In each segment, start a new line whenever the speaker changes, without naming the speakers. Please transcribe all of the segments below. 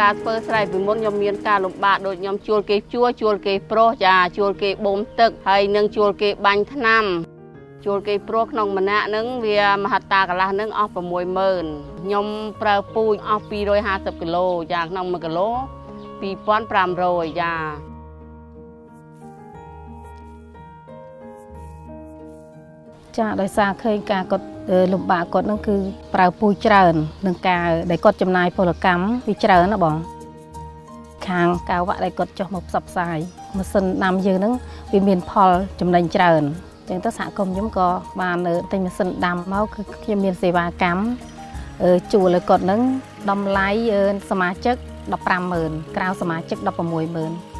ការធ្វើស្រែពីមុនខ្ញុំមានការលំបាកដូចខ្ញុំជួលគេជួជួលគេប្រុសចាជួលគេបូមទឹកហើយនឹងជួលគេបាញ់ថ្នាំជួលគេប្រុសក្នុងម្នាក់ហ្នឹងវាមហត្តាកន្លះហ្នឹងអស់60000ខ្ញុំប្រើពូជអស់250គីឡូចាក្នុង1គីឡូ2500ចា
ចាដោយសារឃើញការគាត់លំបាកគាត់នឹងគឺប្រើពូជច្រើននឹងការដែលគាត់ចំណាយពលកម្មវាច្រើនណាបងខាងកាវៈដែលគាត់ចុះមកផ្សព្វផ្សាយម៉ាស៊ីនដាំយើងនឹងវាមានផលចំណេញច្រើនចឹងទៅសហគមន៍ខ្ញុំក៏បានទិញម៉ាស៊ីនដាំមកគឺខ្ញុំមានសេវាកម្មជួលឲ្យគាត់នឹងតម្លៃសមាជិក150,000ក្រៅសមាជិក160,000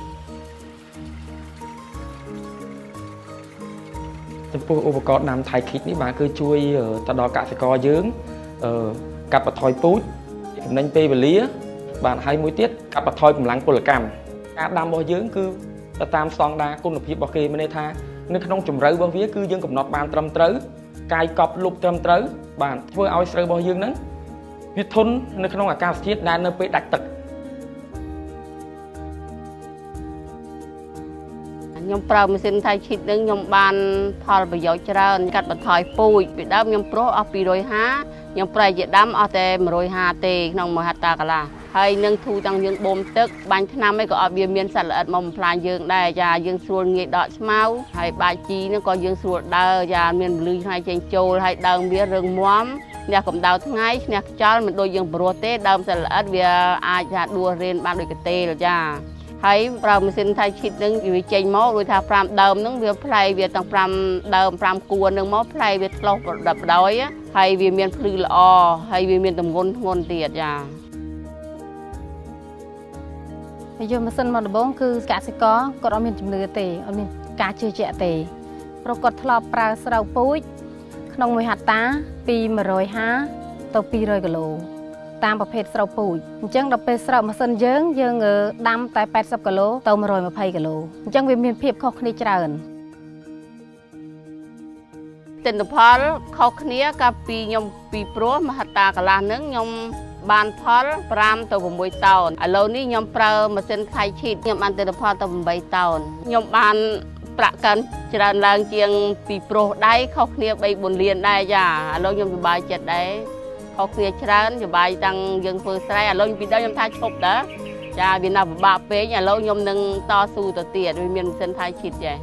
ចំពោះឧបករណ៍ដាំថៃគីកនេះបាទគឺជួយទៅដល់កសិករយើងកាត់បន្ថយពូជចំណេញពេលវេលា បាទហើយមួយទៀតកាត់បន្ថយកម្លាំងពលកម្មការដាំរបស់យើងគឺទៅតាមស្តង់ដារគុណភាពរបស់គេមានន័យថានៅក្នុងជម្រៅរបស់វាគឺយើងកំណត់បានត្រឹមត្រូវកាយកប់លុបត្រឹមត្រូវ បាទធ្វើឲ្យស្រូវរបស់យើងហ្នឹងវាធន់នៅក្នុងអាកាសធាតុដែលនៅពេលដាច់ទឹក
ខ្ញុំប្រើម៉ាស៊ីនថៃឈីតនឹងខ្ញុំបានផលប្រយោជន៍ច្រើន កាត់បន្ថយពូជពីដើមខ្ញុំប្រុសអស់250ខ្ញុំប្រែជាដាំអស់តែ150ទេក្នុង1ហត្តាកន្លះហើយនឹងធូរទាំងយើងបូមទឹកបាញ់ថ្នាំអីក៏អត់វាមានសត្វល្អិតមកបំផ្លាញយើងដែរចាយើងស្រួលងាយដកស្មៅហើយបាច់ជីនឹងក៏យើងស្រួលដើរចាមានពលឺថ្ងៃចេញចូលហើយដើមវារឹងមាំអ្នកកម្ដៅថ្ងៃឈ្នះខ្យល់មិនដូចយើងព្រោះទេដើមសត្វល្អិតវាអាចថាដួសរៀនបានដូចកទេលចា ហើយប្រើម៉ាស៊ីនថៃឈីតនឹងវាចេញមកដូចថា5ដើមនឹងវាផ្លែវាទាំង5ដើម5គួរនឹងមកផ្លែវាឆ្លោះប្រដាប់ដោយហើយវាមានភ្លឺល្អហើយវាមានតម្ងន់ធ្ងន់ទៀតចា
យកម៉ាស៊ីនមកដំបូងគឺកសិករគាត់អត់មានជំនឿទេអត់មានការជឿជាក់ទេព្រោះគាត់ធ្លាប់ប្រើស្រូវពូជក្នុងមួយហត្តាពី150ទៅ200គីឡូ តាមប្រភេទស្រូវពូជអញ្ចឹងដល់ពេលស្រោបម៉ាស៊ីនយើងយើងដាំតែ80គីឡូទៅ120គីឡូអញ្ចឹងវាមានភាពខុសគ្នាច្រើន
ទិន្នផលខុសគ្នាកាលពីខ្ញុំពីព្រោះមហត្តាកន្លះហ្នឹងខ្ញុំបានផល5ទៅ6តោនឥឡូវនេះខ្ញុំប្រើម៉ាស៊ីនថៃឈីតខ្ញុំបានទិន្នផលទៅ8តោនខ្ញុំបានប្រាក់កាន់ច្រើនឡើងជាងពីប្រុសដៃខុសគ្នា3 4លានដែរចាឥឡូវខ្ញុំសប្បាយចិត្តដែរ ខុសគ្នាច្រើនច្បាយតាំងយើងធ្វើស្រែឥឡូវពីដើមខ្ញុំថាឈប់ដែរចាវានៅពិបាកពេកឥឡូវខ្ញុំនឹងតស៊ូទៅទៀតវាមានម៉ាស៊ីនថៃឈីតចេះ